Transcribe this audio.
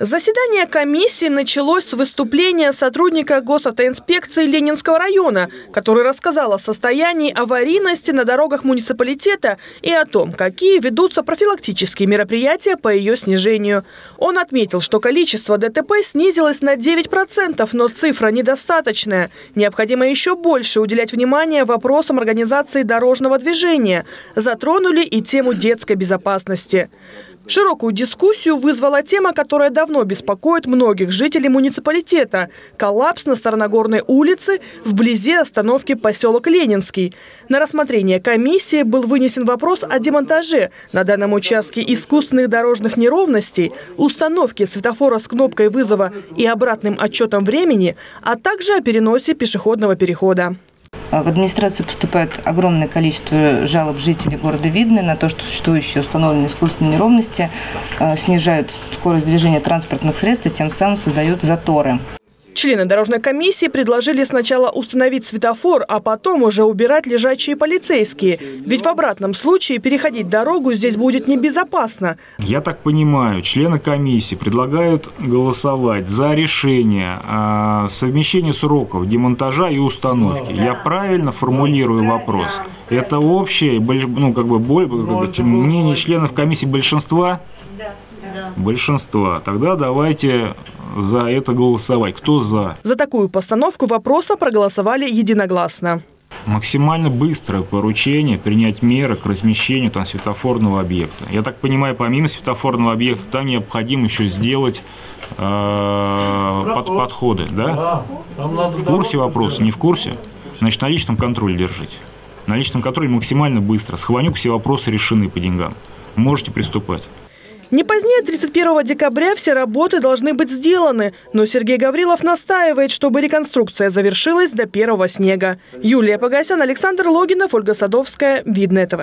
Заседание комиссии началось с выступления сотрудника госавтоинспекции Ленинского района, который рассказал о состоянии аварийности на дорогах муниципалитета и о том, какие ведутся профилактические мероприятия по ее снижению. Он отметил, что количество ДТП снизилось на 9%, но цифра недостаточная. Необходимо еще больше уделять внимание вопросам организации дорожного движения. Затронули и тему детской безопасности. Широкую дискуссию вызвала тема, которая давно беспокоит многих жителей муниципалитета – коллапс на Старонагорной улице вблизи остановки поселок Ленинский. На рассмотрение комиссии был вынесен вопрос о демонтаже на данном участке искусственных дорожных неровностей, установке светофора с кнопкой вызова и обратным отчетом времени, а также о переносе пешеходного перехода. В администрацию поступает огромное количество жалоб жителей города Видны на то, что существующие установленные искусственные неровности э, снижают скорость движения транспортных средств и тем самым создают заторы. Члены дорожной комиссии предложили сначала установить светофор, а потом уже убирать лежачие полицейские. Ведь в обратном случае переходить дорогу здесь будет небезопасно. Я так понимаю, члены комиссии предлагают голосовать за решение о совмещении сроков демонтажа и установки. Я правильно формулирую вопрос? Это общее, ну, как бы, мнение членов комиссии большинства? Большинства. Тогда давайте за это голосовать. Кто за? За такую постановку вопроса проголосовали единогласно. Максимально быстрое поручение принять меры к размещению там светофорного объекта. Я так понимаю, помимо светофорного объекта, там необходимо еще сделать э, под, подходы, да? В курсе вопроса, не в курсе? Значит, на личном контроле держите. На личном контроле максимально быстро. С Хованюк все вопросы решены по деньгам. Можете приступать. Не позднее 31 декабря все работы должны быть сделаны, но Сергей Гаврилов настаивает, чтобы реконструкция завершилась до первого снега. Юлия Погасян, Александр Логинов, Ольга Садовская. Видное ТВ.